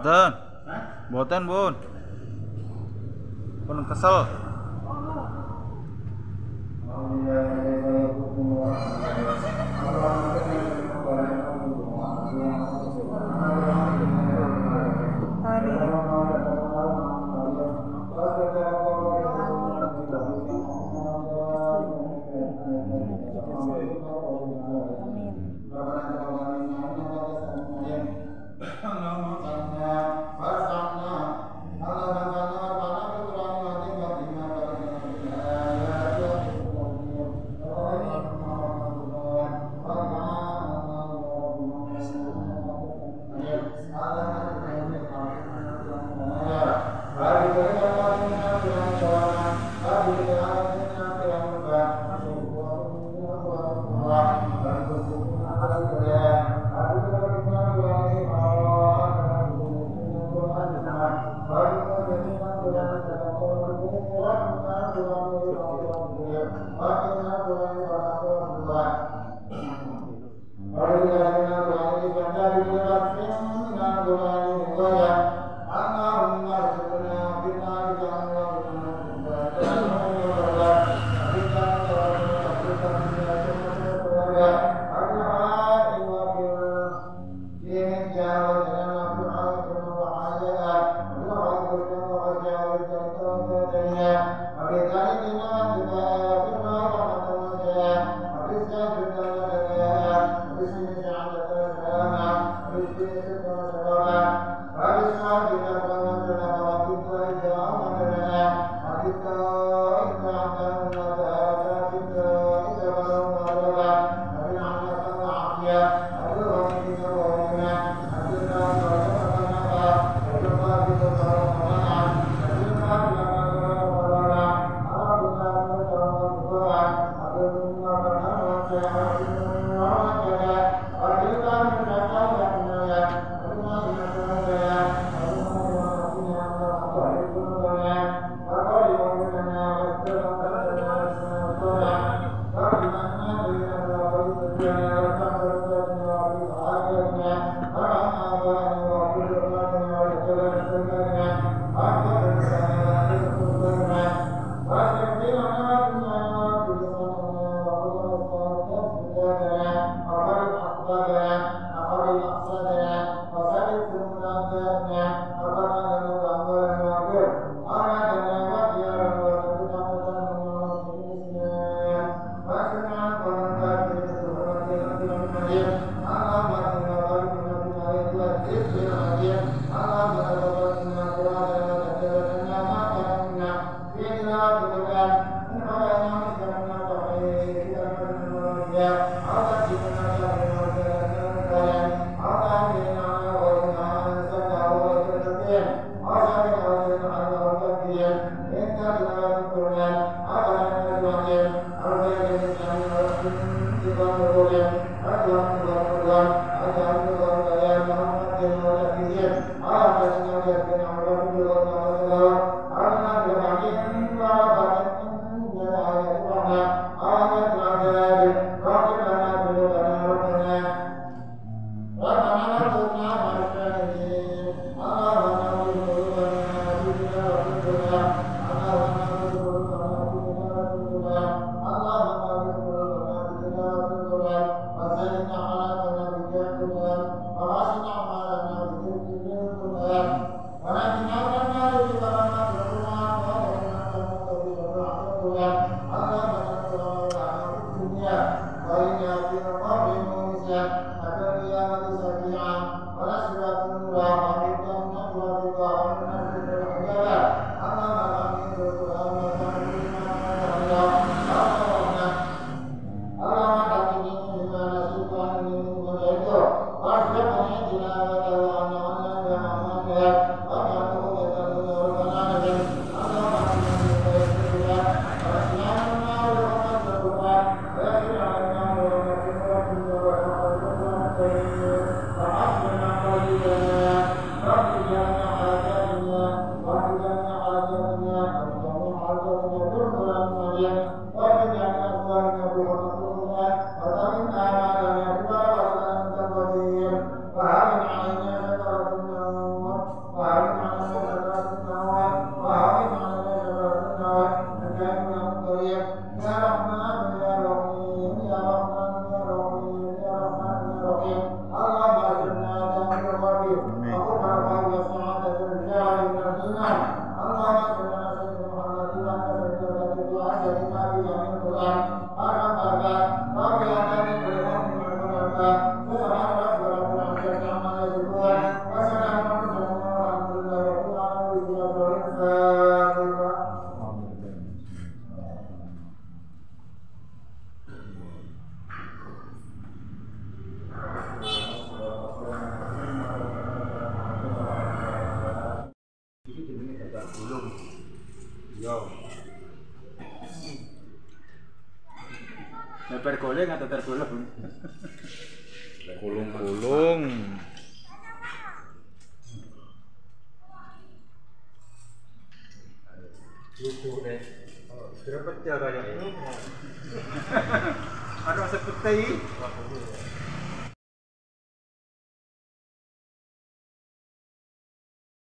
Boten. Boten, Bun. Pun kesel. Thank you. Father Yo. Leper goleng atau tergulung? Gulung-gulung. lucu deh kira pecah kayak ini Ada seperti